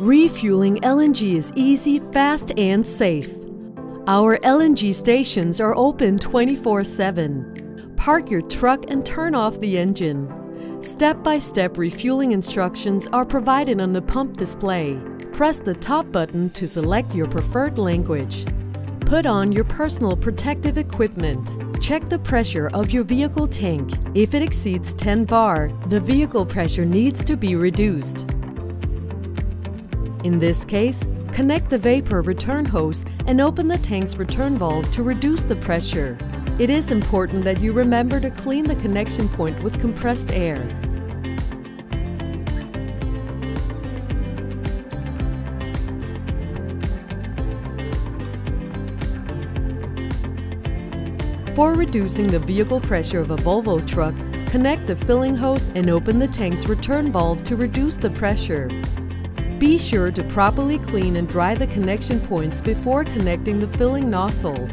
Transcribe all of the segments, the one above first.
Refueling LNG is easy, fast, and safe. Our LNG stations are open 24 7. Park your truck and turn off the engine. Step by step refueling instructions are provided on the pump display. Press the top button to select your preferred language. Put on your personal protective equipment. Check the pressure of your vehicle tank. If it exceeds 10 bar, the vehicle pressure needs to be reduced. In this case, connect the vapor return hose and open the tank's return valve to reduce the pressure. It is important that you remember to clean the connection point with compressed air. For reducing the vehicle pressure of a Volvo truck, connect the filling hose and open the tank's return valve to reduce the pressure. Be sure to properly clean and dry the connection points before connecting the filling nozzle.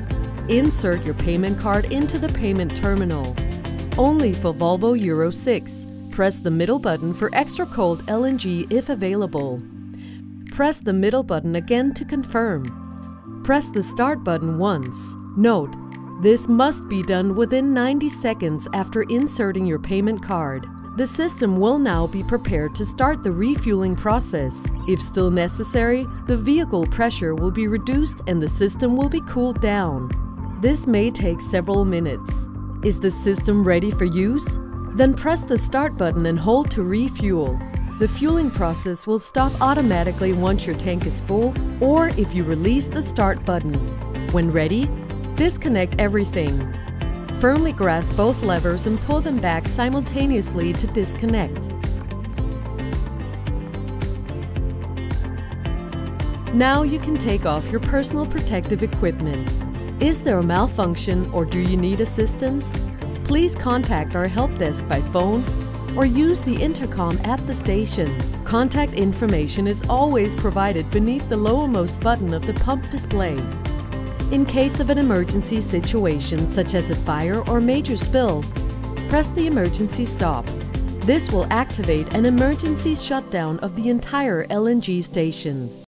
Insert your payment card into the payment terminal. Only for Volvo Euro 6. Press the middle button for extra cold LNG if available. Press the middle button again to confirm. Press the start button once. Note, this must be done within 90 seconds after inserting your payment card. The system will now be prepared to start the refueling process. If still necessary, the vehicle pressure will be reduced and the system will be cooled down. This may take several minutes. Is the system ready for use? Then press the start button and hold to refuel. The fueling process will stop automatically once your tank is full or if you release the start button. When ready, disconnect everything. Firmly grasp both levers and pull them back simultaneously to disconnect. Now you can take off your personal protective equipment. Is there a malfunction or do you need assistance? Please contact our help desk by phone or use the intercom at the station. Contact information is always provided beneath the lowermost button of the pump display. In case of an emergency situation such as a fire or major spill, press the emergency stop. This will activate an emergency shutdown of the entire LNG station.